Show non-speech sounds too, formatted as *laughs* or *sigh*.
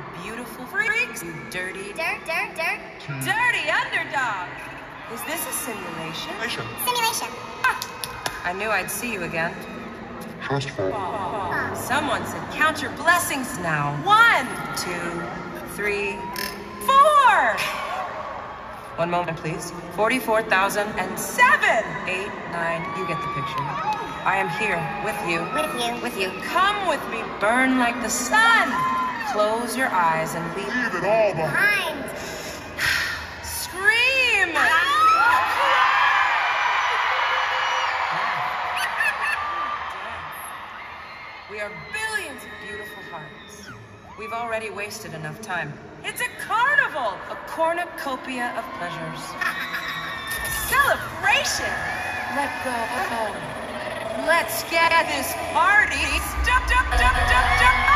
You beautiful freaks, you dirty, Dirt, dirt, dirt. dirty underdog. Is this a simulation? Simulation. Simulation. Ah, I knew I'd see you again. Trust fall. Someone said count your blessings now. One, two, three, four. One moment, please. 44,007. Eight, nine, you get the picture. I am here with you. With you. With you. Come with me, burn like the sun. Close your eyes and leave. Leave it all behind. Behind. *sighs* Scream! Ah! *laughs* We are billions of beautiful hearts. We've already wasted enough time. It's a carnival, a cornucopia of pleasures. A *laughs* celebration. Let go. Let's get this party started.